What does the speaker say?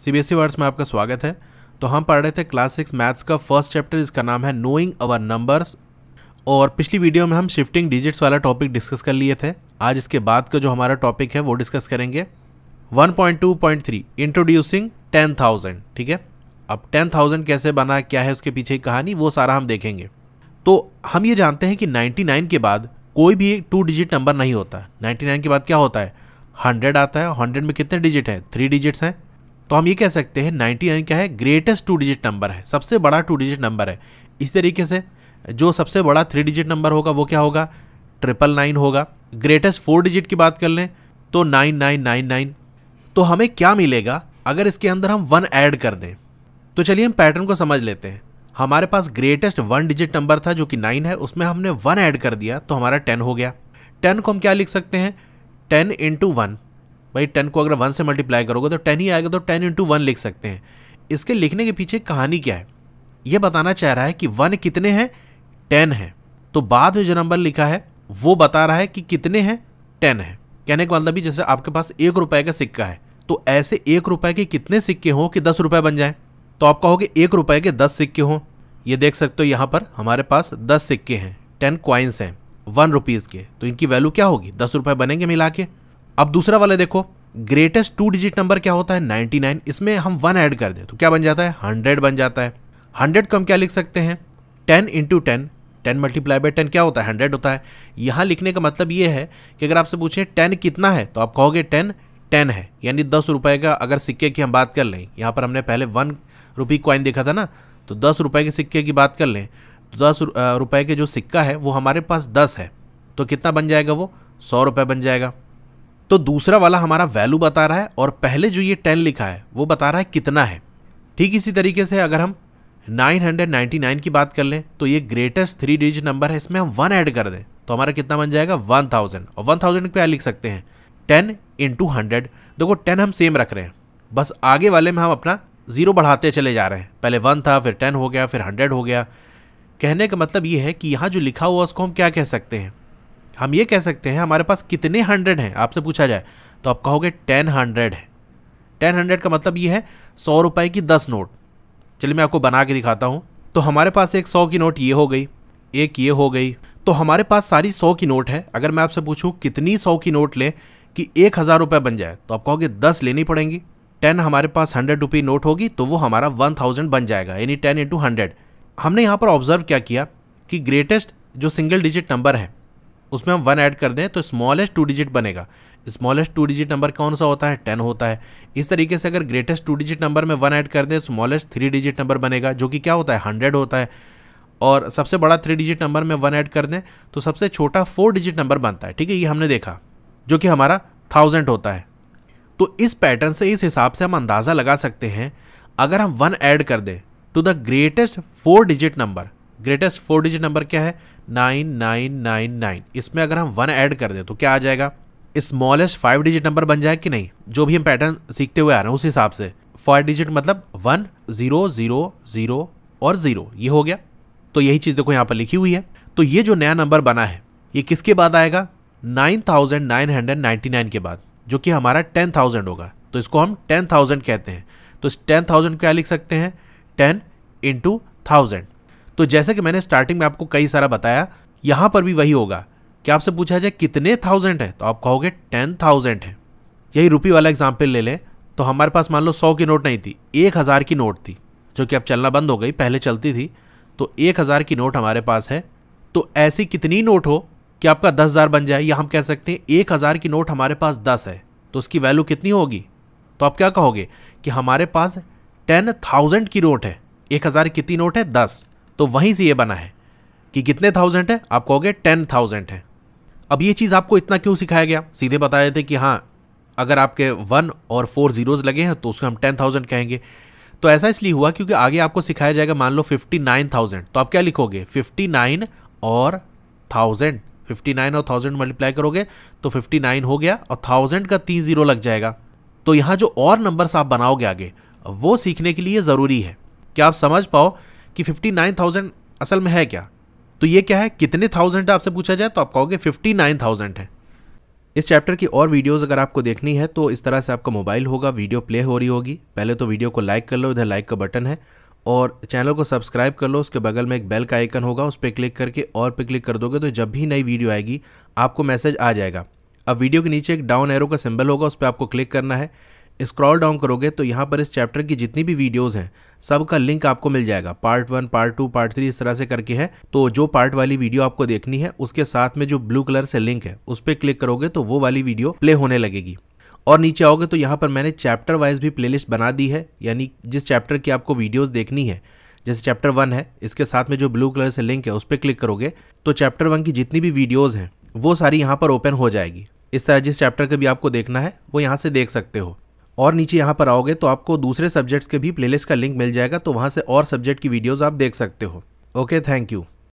CBSE words में आपका स्वागत है। तो हम पढ़ रहे थे क्लास सिक्स मैथ्स का फ़र्स्ट चैप्टर जिसका नाम है नोइंग अवर नंबर्स और पिछली वीडियो में हम शिफ्टिंग डिजिट्स वाला टॉपिक डिस्कस कर लिए थे। आज इसके बाद का जो हमारा टॉपिक है वो डिस्कस करेंगे। 1.2.3 इंट्रोड्यूसिंग 10,000 ठीक है? अब 10,000 कैसे बना क्या है उसके पीछे कहानी वो सारा हम देखेंगे। तो हम ये जानते हैं कि 99 के बाद कोई भी एक टू डिजिट नंबर नहीं होता। 99 के बाद क्या होता है? 100 आता है। 100 में कितने डिजिट हैं? थ्री डिजिट्स हैं। तो हम ये कह सकते हैं 99 क्या है? ग्रेटेस्ट टू डिजिट नंबर है। सबसे बड़ा टू डिजिट नंबर है। इस तरीके से जो सबसे बड़ा थ्री डिजिट नंबर होगा, वो क्या होगा? ट्रिपल नाइन होगा। ग्रेटेस्ट फोर डिजिट की बात कर लें तो नाइन नाइन नाइन नाइन तो हमें क्या मिलेगा? अगर इसके अंदर हम वन ऐड कर दें तो चलिए हम पैटर्न को समझ लेते हैं। हमारे पास ग्रेटेस्ट वन डिजिट नंबर था, जो कि नाइन है, उसमें हमने वन ऐड कर दिया तो हमारा टेन हो गया। टेन को हम क्या लिख सकते हैं? टेन इंटू वन भाई टेन को अगर वन से मल्टीप्लाई करोगे तो टेन ही आएगा तो टेन इंटू वन लिख सकते हैं। इसके लिखने के पीछे कहानी क्या है? ये बताना चाह रहा है कि वन कितने हैं? टेन है। तो बाद में जो नंबर लिखा है, वो बता रहा है कि कितने हैं? टेन है। कहने का मतलब भी जैसे आपके पास एक रुपए का सिक्का है तो ऐसे एक रुपए के कितने सिक्के हों कि दस रुपए बन जाए? तो आप कहोगे एक रुपए के दस सिक्के हों। ये देख सकते हो यहाँ पर हमारे पास दस सिक्के हैं टेन क्वाइंस हैं वन रुपीज़ के। तो इनकी वैल्यू क्या होगी? दस रुपए बनेंगे मिला के। अब दूसरा वाला देखो ग्रेटेस्ट टू डिजिट नंबर क्या होता है? नाइनटी नाइन इसमें हम वन ऐड कर दें तो क्या बन जाता है? हंड्रेड बन जाता है। हंड्रेड को हम क्या लिख सकते हैं? Ten into ten ten multiply by ten क्या होता है? हंड्रेड होता है। यहाँ लिखने का मतलब ये है कि अगर आपसे पूछें टेन कितना है तो आप कहोगे टेन टेन है। यानी दस रुपए का अगर सिक्के की हम बात कर लें, यहाँ पर हमने पहले वन रुपी क्वाइन देखा था ना तो दस रुपए के सिक्के की बात कर लें तो दस रुपए के जो सिक्का है, वो हमारे पास दस है। तो कितना बन जाएगा वो? सौ रुपये बन जाएगा। तो दूसरा वाला हमारा वैल्यू बता रहा है और पहले जो ये टेन लिखा है, वो बता रहा है कितना है। ठीक इसी तरीके से अगर हम 999 की बात कर लें तो ये ग्रेटेस्ट थ्री डिजिट नंबर है, इसमें हम वन ऐड कर दें तो हमारा कितना बन जाएगा? 1000 और 1000 क्या लिख सकते हैं। 10 इंटू हंड्रेड देखो 10 हम सेम रख रहे हैं, बस आगे वाले में हम अपना ज़ीरो बढ़ाते चले जा रहे हैं। पहले वन था, फिर टेन हो गया, फिर हंड्रेड हो गया। कहने का मतलब ये है कि यहाँ जो लिखा हुआ उसको हम क्या कह सकते हैं? हम ये कह सकते हैं, हमारे पास कितने हंड्रेड हैं? आपसे पूछा जाए तो आप कहोगे टेन हंड्रेड है। टेन हंड्रेड का मतलब ये है सौ रुपए की दस नोट। चलिए मैं आपको बना के दिखाता हूँ। तो हमारे पास एक सौ की नोट ये हो गई, एक ये हो गई। तो हमारे पास सारी सौ की नोट है। अगर मैं आपसे पूछूँ कितनी सौ की नोट लें कि एक हज़ार रुपये बन जाए तो आप कहोगे दस लेनी पड़ेंगी। टेन हमारे पास हंड्रेड रुपी नोट होगी तो वो हमारा वन थाउज़ेंड बन जाएगा, यानी टेन इंटू हंड्रेड हमने यहाँ पर ऑब्ज़र्व क्या किया कि ग्रेटेस्ट जो सिंगल डिजिट नंबर है उसमें हम वन ऐड कर दें तो स्मॉलेस्ट टू डिजिट बनेगा। स्मॉलेस्ट टू डिजिट नंबर कौन सा होता है? टेन होता है। इस तरीके से अगर ग्रेटेस्ट टू डिजिट नंबर में वन ऐड कर दें स्मॉलेस्ट थ्री डिजिट नंबर बनेगा, जो कि क्या होता है? हंड्रेड होता है। और सबसे बड़ा थ्री डिजिट नंबर में वन ऐड कर दें तो सबसे छोटा फोर डिजिट नंबर बनता है। ठीक है, ये हमने देखा, जो कि हमारा थाउज़ेंड होता है। तो इस पैटर्न से, इस हिसाब से हम अंदाज़ा लगा सकते हैं, अगर हम वन ऐड कर दें to the greatest four digit number greatest four digit number क्या है? नाइन नाइन नाइन नाइन इसमें अगर हम वन ऐड कर दें तो क्या आ जाएगा? स्मॉलेस्ट फाइव डिजिट नंबर बन जाए कि नहीं? जो भी हम पैटर्न सीखते हुए आ रहे हैं उस हिसाब से। फाइव डिजिट मतलब वन ज़ीरो ज़ीरो ज़ीरो और ज़ीरो ये हो गया। तो यही चीज़ देखो यहाँ पर लिखी हुई है। तो ये जो नया नंबर बना है, ये किसके बाद आएगा? Nine thousand nine hundred ninety nine के बाद, जो कि हमारा टेन थाउज़ेंड होगा। तो इसको हम टेन थाउज़ेंड कहते हैं। तो इस टेन थाउज़ेंड क्या लिख सकते हैं? टेन इंटू थाउज़ेंड तो जैसे कि मैंने स्टार्टिंग में आपको कई सारा बताया, यहाँ पर भी वही होगा। कि आपसे पूछा जाए, कितने थाउज़ेंड है? तो आप कहोगे टेन थाउज़ेंड है। यही रुपी वाला एग्ज़ाम्पल ले लें। तो हमारे पास मान लो सौ की नोट नहीं थी, एक हज़ार की नोट थी, जो कि अब चलना बंद हो गई, पहले चलती थी। तो एक हज़ार की नोट हमारे पास है। तो ऐसी कितनी नोट हो कि आपका दस हज़ार बन जाए? या हम कह सकते हैं, एक हज़ार की नोट हमारे पास दस है। तो उसकी वैल्यू कितनी होगी? तो आप क्या कहोगे कि हमारे पास टेन थाउज़ेंड की नोट है। एक हज़ार कितनी नोट है? दस। तो वहीं से ये बना है कि कितने थाउज़ेंड है? आप कहोगे टेन थाउज़ेंड है। अब ये चीज़ आपको इतना क्यों सिखाया गया? सीधे बताए थे कि हाँ अगर आपके वन और फोर जीरोज लगे हैं तो उसको हम टेन थाउज़ेंड कहेंगे। तो ऐसा इसलिए हुआ क्योंकि आगे आपको सिखाया जाएगा, मान लो फिफ्टी नाइन थाउज़ेंड तो आप क्या लिखोगे? फिफ्टी नाइन और थाउज़ेंड फिफ्टी नाइन और थाउज़ेंड मल्टीप्लाई करोगे तो फिफ्टी नाइन हो गया और थाउज़ेंड का तीन ज़ीरो लग जाएगा। तो यहाँ जो और नंबर्स आप बनाओगे आगे, वो सीखने के लिए ज़रूरी है। कि आप समझ पाओ कि फिफ्टी नाइन थाउज़ेंड असल में है क्या? तो ये क्या है? कितने थाउज़ेंड आपसे पूछा जाए तो आप कहोगे फिफ्टी नाइन थाउज़ेंड है। इस चैप्टर की और वीडियोस अगर आपको देखनी है तो इस तरह से आपका मोबाइल होगा वीडियो प्ले हो रही होगी। पहले तो वीडियो को लाइक कर लो, इधर लाइक का बटन है। और चैनल को सब्सक्राइब कर लो, उसके बगल में एक बेल का आइकन होगा, उस पर क्लिक करके और पे क्लिक कर दोगे तो जब भी नई वीडियो आएगी, आपको मैसेज आ जाएगा। अब वीडियो के नीचे एक डाउन एरो का सिंबल होगा, उस पर आपको क्लिक करना है। स्क्रॉल डाउन करोगे तो यहाँ पर इस चैप्टर की जितनी भी वीडियोज़ हैं सब का लिंक आपको मिल जाएगा। Part one part two part three इस तरह से करके है। तो जो पार्ट वाली वीडियो आपको देखनी है, उसके साथ में जो ब्लू कलर से लिंक है, उस पर क्लिक करोगे तो वो वाली वीडियो प्ले होने लगेगी। और नीचे आओगे तो यहाँ पर मैंने चैप्टर वाइज भी प्लेलिस्ट बना दी है, यानी जिस चैप्टर की आपको वीडियोज़ देखनी है, जैसे चैप्टर वन है, इसके साथ में जो ब्लू कलर से लिंक है, उस पर क्लिक करोगे तो चैप्टर वन की जितनी भी वीडियोज़ हैं, वो सारी यहाँ पर ओपन हो जाएगी। इस तरह जिस चैप्टर का भी आपको देखना है, वो यहाँ से देख सकते हो। और नीचे यहाँ पर आओगे तो आपको दूसरे सब्जेक्ट्स के भी प्लेलिस्ट का लिंक मिल जाएगा तो वहाँ से और सब्जेक्ट की वीडियोज़ आप देख सकते हो। Okay thank you